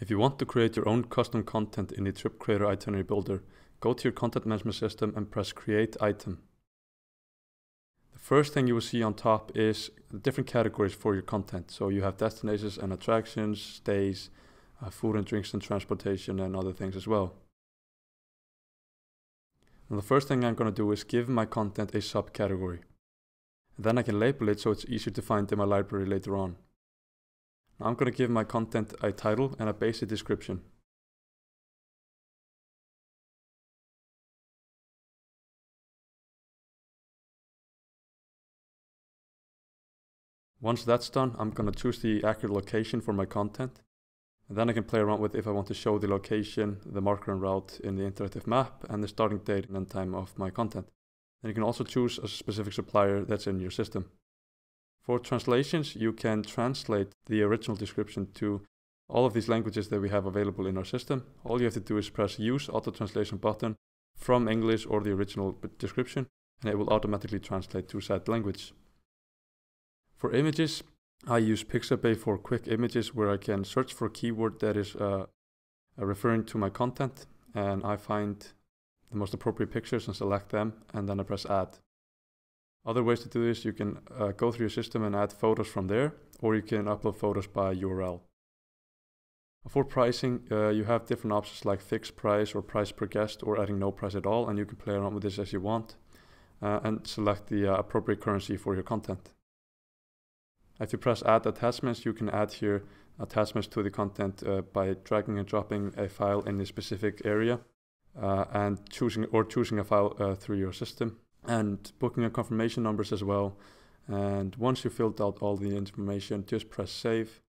If you want to create your own custom content in the TripCreator Itinerary Builder, go to your content management system and press Create Item. The first thing you will see on top is the different categories for your content. So you have destinations and attractions, stays, uh, food and drinks and transportation and other things as well. The first thing I'm going to do is give my content a subcategory. Then I can label it so it's easier to find in my library later on. I'm going to give my content a title and a basic description. Once that's done, I'm going to choose the accurate location for my content. And then I can play around with if I want to show the location, the marker and route in the interactive map, and the starting date and end time of my content. And you can also choose a specific supplier that's in your system. For translations, you can translate the original description to all of these languages that we have available in our system. All you have to do is press Use Auto Translation button from English or the original description, and it will automatically translate to said language. For images, I use Pixabay for quick images where I can search for a keyword that is uh, uh, referring to my content, and I find the most appropriate pictures and select them, and then I press Add. Other ways to do this, you can uh, go through your system and add photos from there, or you can upload photos by URL. For pricing, uh, you have different options like fixed price or price per guest or adding no price at all, and you can play around with this as you want uh, and select the uh, appropriate currency for your content. If you press add attachments, you can add here attachments to the content uh, by dragging and dropping a file in a specific area uh, and choosing or choosing a file through your system and booking your confirmation numbers as well. And once you filled out all the information, just press save.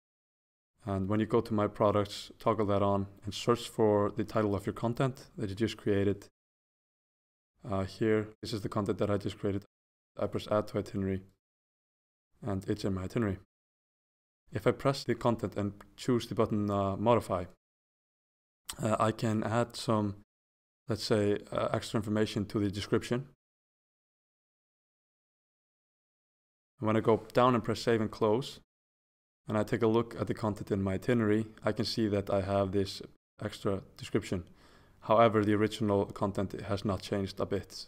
And when you go to my products, toggle that on and search for the title of your content that you just created. Uh, here, this is the content that I just created. I press add to itinerary and it's in my itinerary. If I press the content and choose the button uh, modify, uh, I can add some, let's say, uh, extra information to the description And when I go down and press save and close, and I take a look at the content in my itinerary, I can see that I have this extra description. However, the original content has not changed a bit.